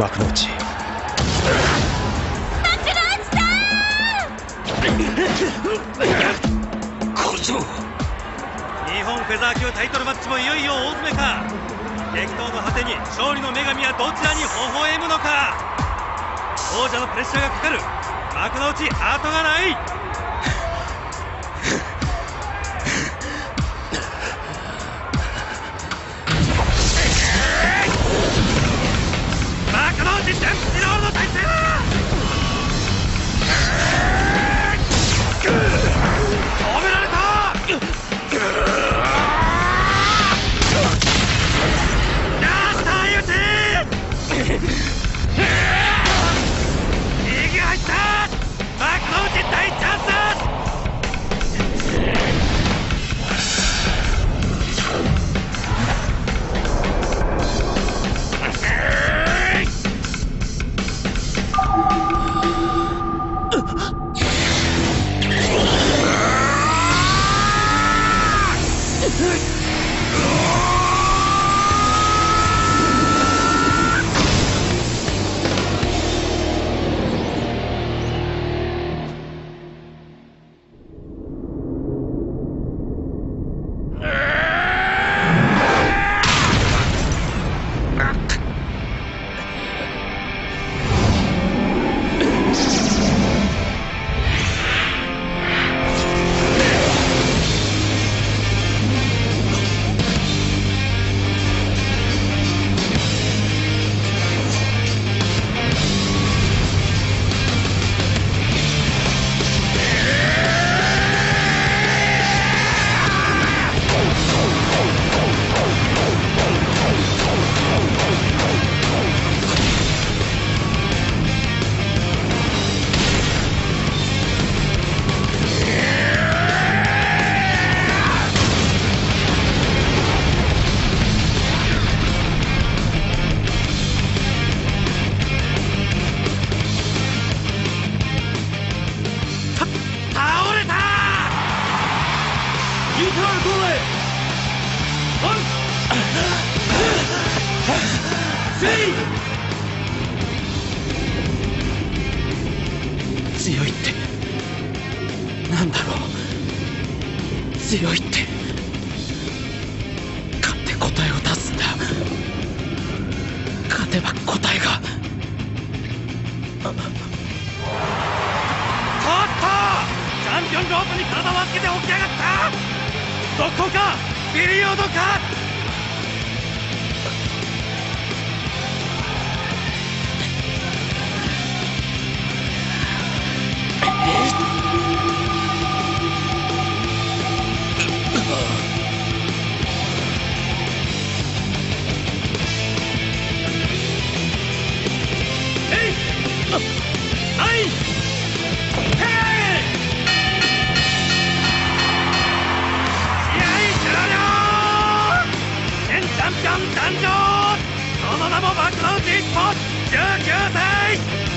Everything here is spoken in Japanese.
幕の内。小僧日本フェザー級タイトルマッチもいよいよ大詰めか。激闘の果てに勝利の女神はどちらに微笑むのか。王者のプレッシャーがかかる。幕の内後がない。強いって。なんだろう。強いって。勝って答えを出すんだ。勝てば答えが。ちょっとチャンピオンロープに体を預けて起き上がった。ットかピリオドかン誕生その名も幕の内一歩19歳。